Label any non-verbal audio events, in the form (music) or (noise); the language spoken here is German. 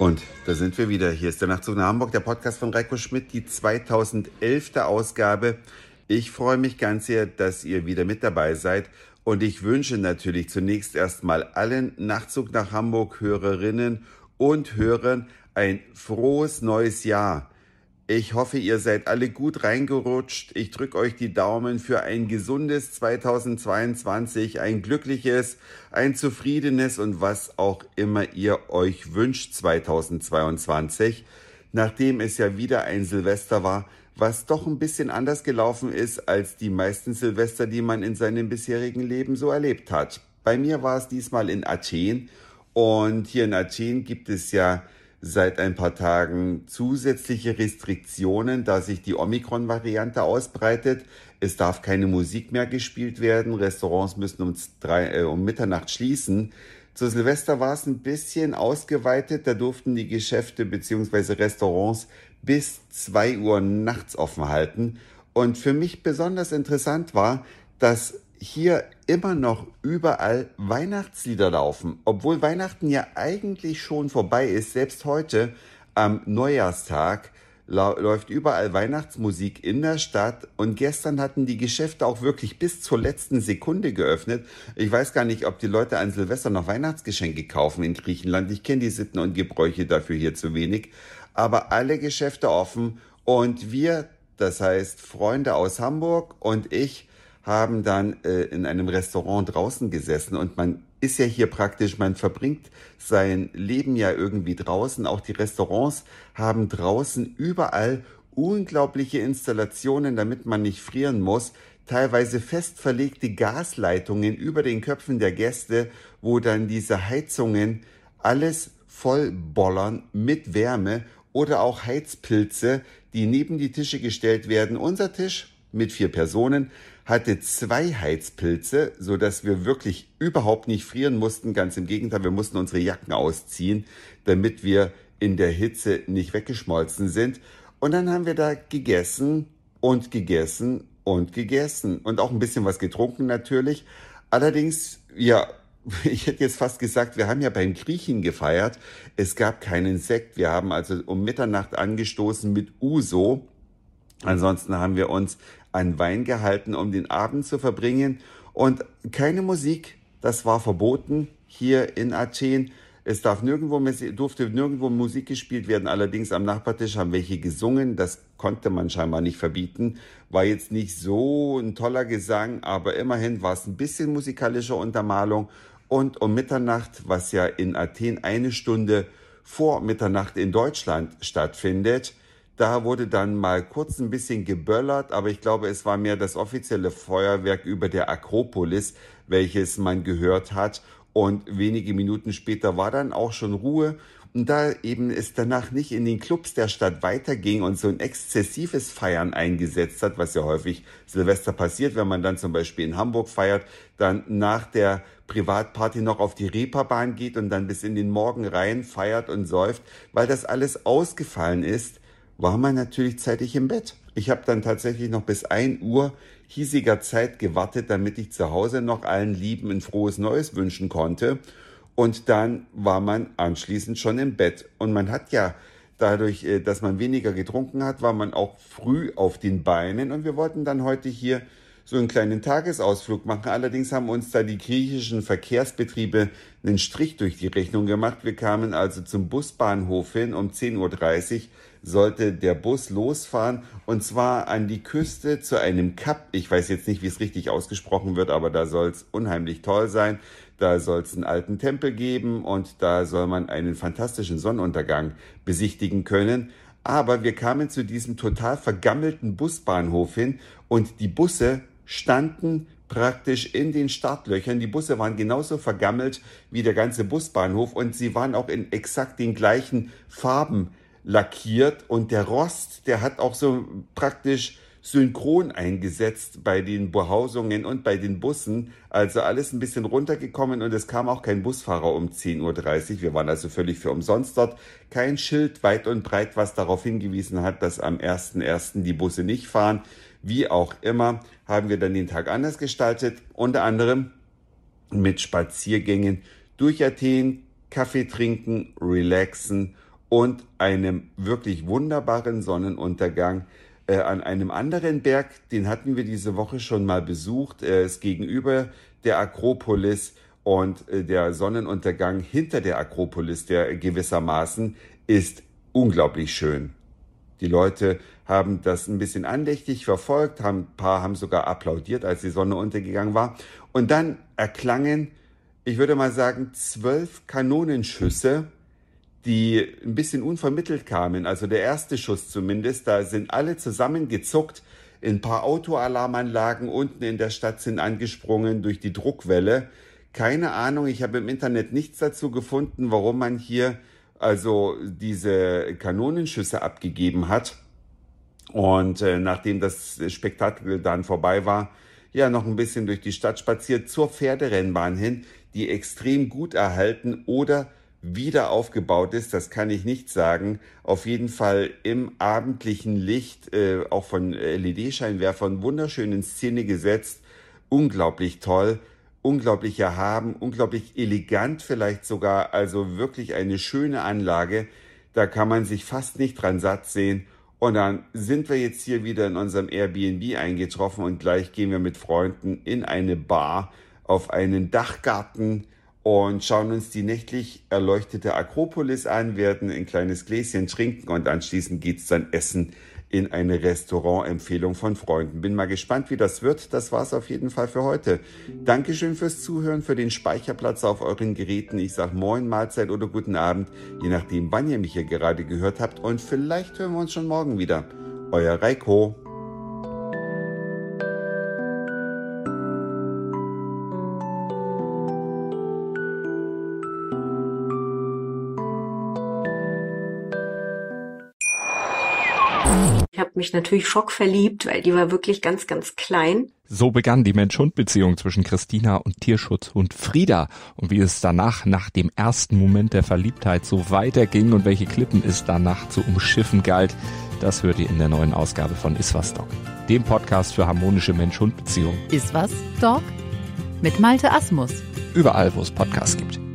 Und da sind wir wieder. Hier ist der Nachtzug nach Hamburg, der Podcast von Reiko Schmidt, die 2011. Ausgabe. Ich freue mich ganz sehr, dass ihr wieder mit dabei seid. Und ich wünsche natürlich zunächst erstmal allen Nachtzug nach Hamburg Hörerinnen und Hörern ein frohes neues Jahr. Ich hoffe, ihr seid alle gut reingerutscht. Ich drücke euch die Daumen für ein gesundes 2022, ein glückliches, ein zufriedenes und was auch immer ihr euch wünscht 2022. Nachdem es ja wieder ein Silvester war, was doch ein bisschen anders gelaufen ist als die meisten Silvester, die man in seinem bisherigen Leben so erlebt hat. Bei mir war es diesmal in Athen und hier in Athen gibt es ja seit ein paar Tagen zusätzliche Restriktionen, da sich die Omikron-Variante ausbreitet. Es darf keine Musik mehr gespielt werden. Restaurants müssen um, drei, äh, um Mitternacht schließen. Zu Silvester war es ein bisschen ausgeweitet. Da durften die Geschäfte bzw. Restaurants bis zwei Uhr nachts offen halten. Und für mich besonders interessant war, dass hier immer noch überall Weihnachtslieder laufen, obwohl Weihnachten ja eigentlich schon vorbei ist. Selbst heute am Neujahrstag läuft überall Weihnachtsmusik in der Stadt und gestern hatten die Geschäfte auch wirklich bis zur letzten Sekunde geöffnet. Ich weiß gar nicht, ob die Leute an Silvester noch Weihnachtsgeschenke kaufen in Griechenland. Ich kenne die Sitten und Gebräuche dafür hier zu wenig. Aber alle Geschäfte offen und wir, das heißt Freunde aus Hamburg und ich, haben dann äh, in einem Restaurant draußen gesessen und man ist ja hier praktisch, man verbringt sein Leben ja irgendwie draußen. Auch die Restaurants haben draußen überall unglaubliche Installationen, damit man nicht frieren muss. Teilweise fest verlegte Gasleitungen über den Köpfen der Gäste, wo dann diese Heizungen alles voll bollern mit Wärme oder auch Heizpilze, die neben die Tische gestellt werden. Unser Tisch mit vier Personen hatte zwei Heizpilze, so dass wir wirklich überhaupt nicht frieren mussten. Ganz im Gegenteil, wir mussten unsere Jacken ausziehen, damit wir in der Hitze nicht weggeschmolzen sind. Und dann haben wir da gegessen und gegessen und gegessen und auch ein bisschen was getrunken natürlich. Allerdings, ja, (laughs) ich hätte jetzt fast gesagt, wir haben ja beim Griechen gefeiert. Es gab keinen Sekt. Wir haben also um Mitternacht angestoßen mit Uso. Ansonsten haben wir uns an Wein gehalten, um den Abend zu verbringen. Und keine Musik, das war verboten hier in Athen. Es darf nirgendwo, durfte nirgendwo Musik gespielt werden. Allerdings am Nachbartisch haben welche gesungen. Das konnte man scheinbar nicht verbieten. War jetzt nicht so ein toller Gesang, aber immerhin war es ein bisschen musikalische Untermalung. Und um Mitternacht, was ja in Athen eine Stunde vor Mitternacht in Deutschland stattfindet, da wurde dann mal kurz ein bisschen geböllert, aber ich glaube, es war mehr das offizielle Feuerwerk über der Akropolis, welches man gehört hat. Und wenige Minuten später war dann auch schon Ruhe. Und da eben es danach nicht in den Clubs der Stadt weiterging und so ein exzessives Feiern eingesetzt hat, was ja häufig Silvester passiert, wenn man dann zum Beispiel in Hamburg feiert, dann nach der Privatparty noch auf die Reeperbahn geht und dann bis in den Morgen rein feiert und säuft, weil das alles ausgefallen ist, war man natürlich zeitig im Bett. Ich habe dann tatsächlich noch bis ein Uhr hiesiger Zeit gewartet, damit ich zu Hause noch allen Lieben ein frohes Neues wünschen konnte. Und dann war man anschließend schon im Bett. Und man hat ja dadurch, äh, dass man weniger getrunken hat, war man auch früh auf den Beinen. Und wir wollten dann heute hier so einen kleinen Tagesausflug machen. Allerdings haben uns da die griechischen Verkehrsbetriebe einen Strich durch die Rechnung gemacht. Wir kamen also zum Busbahnhof hin um 10.30 Uhr sollte der Bus losfahren und zwar an die Küste zu einem Kap. Ich weiß jetzt nicht, wie es richtig ausgesprochen wird, aber da soll es unheimlich toll sein. Da soll es einen alten Tempel geben und da soll man einen fantastischen Sonnenuntergang besichtigen können. Aber wir kamen zu diesem total vergammelten Busbahnhof hin und die Busse standen praktisch in den Startlöchern. Die Busse waren genauso vergammelt wie der ganze Busbahnhof und sie waren auch in exakt den gleichen Farben lackiert und der Rost, der hat auch so praktisch synchron eingesetzt bei den Behausungen und bei den Bussen. Also alles ein bisschen runtergekommen und es kam auch kein Busfahrer um 10.30 Uhr. Wir waren also völlig für umsonst dort. Kein Schild weit und breit, was darauf hingewiesen hat, dass am 1.1. die Busse nicht fahren. Wie auch immer haben wir dann den Tag anders gestaltet. Unter anderem mit Spaziergängen durch Athen, Kaffee trinken, relaxen und einem wirklich wunderbaren Sonnenuntergang äh, an einem anderen Berg, den hatten wir diese Woche schon mal besucht. Er ist gegenüber der Akropolis und äh, der Sonnenuntergang hinter der Akropolis, der gewissermaßen ist unglaublich schön. Die Leute haben das ein bisschen andächtig verfolgt, haben, ein paar haben sogar applaudiert, als die Sonne untergegangen war. Und dann erklangen, ich würde mal sagen, zwölf Kanonenschüsse, die ein bisschen unvermittelt kamen. Also der erste Schuss zumindest, da sind alle zusammengezuckt. Ein paar Autoalarmanlagen unten in der Stadt sind angesprungen durch die Druckwelle. Keine Ahnung, ich habe im Internet nichts dazu gefunden, warum man hier also diese Kanonenschüsse abgegeben hat. Und äh, nachdem das Spektakel dann vorbei war, ja, noch ein bisschen durch die Stadt spaziert zur Pferderennbahn hin, die extrem gut erhalten oder wieder aufgebaut ist, das kann ich nicht sagen. Auf jeden Fall im abendlichen Licht, äh, auch von LED-Scheinwerfern, wunderschön in Szene gesetzt, unglaublich toll unglaublich erhaben, unglaublich elegant vielleicht sogar, also wirklich eine schöne Anlage. Da kann man sich fast nicht dran satt sehen. Und dann sind wir jetzt hier wieder in unserem Airbnb eingetroffen und gleich gehen wir mit Freunden in eine Bar auf einen Dachgarten und schauen uns die nächtlich erleuchtete Akropolis an, werden ein kleines Gläschen trinken und anschließend geht's dann essen in eine Restaurantempfehlung von Freunden. Bin mal gespannt, wie das wird. Das war's auf jeden Fall für heute. Dankeschön fürs Zuhören, für den Speicherplatz auf euren Geräten. Ich sag Moin, Mahlzeit oder guten Abend, je nachdem, wann ihr mich hier gerade gehört habt. Und vielleicht hören wir uns schon morgen wieder. Euer Reiko. Mich natürlich schockverliebt, weil die war wirklich ganz, ganz klein. So begann die Mensch-Hund-Beziehung zwischen Christina und Tierschutzhund Frieda. Und wie es danach, nach dem ersten Moment der Verliebtheit, so weiterging und welche Klippen es danach zu umschiffen galt, das hört ihr in der neuen Ausgabe von Iswas Dog, dem Podcast für harmonische Mensch-Hund-Beziehungen. Iswas Dog? Mit Malte Asmus. Überall, wo es Podcasts gibt.